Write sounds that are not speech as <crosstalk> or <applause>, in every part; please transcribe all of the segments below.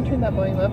You turn that volume up?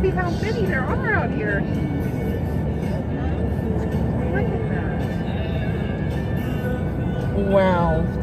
Believe how many there are out here. Wow.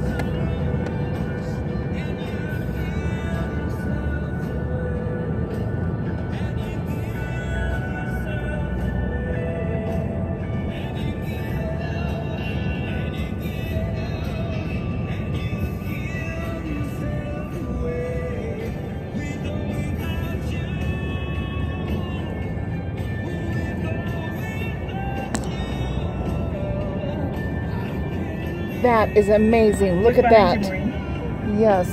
That is amazing. Look at that. Yes.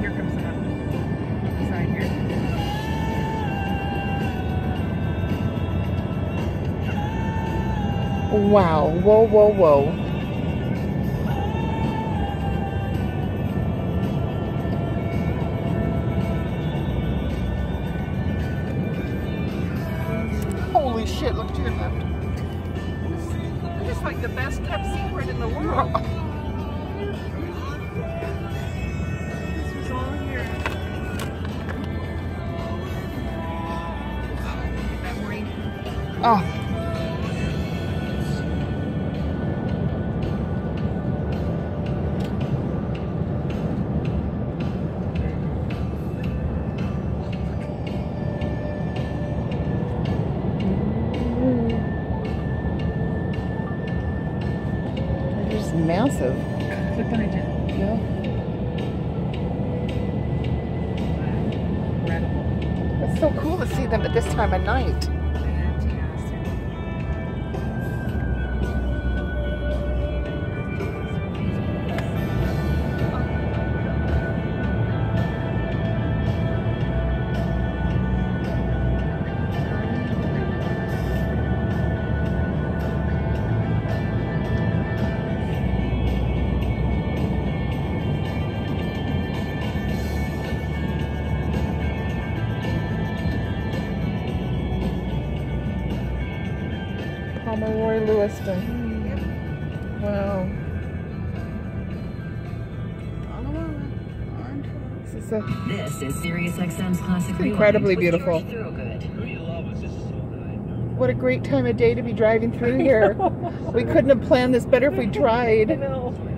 Here comes the sign here. Wow. Whoa, whoa, whoa. Like the best kept secret in the world. <laughs> This was all here. Look at that, Maureen. Oh. Massive. Look behind you. Yeah. Incredible. It's so cool to see them at this time of night. Pomeroy Lewiston. Wow. This is a This is SiriusXM's Classic Rewind incredibly beautiful. What a great time of day to be driving through <laughs> here. we couldn't have planned this better if we <laughs> tried. I know.